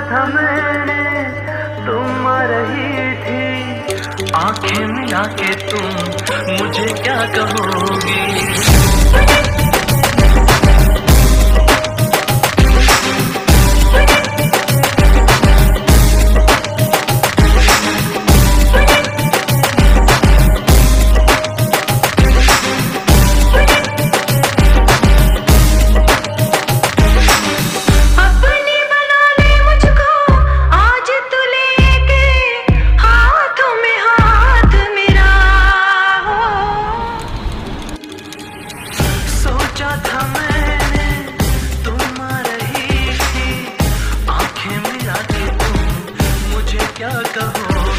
था मैंने तुम रही थी। आँखें मिला के तुम मुझे क्या कहोगी? the.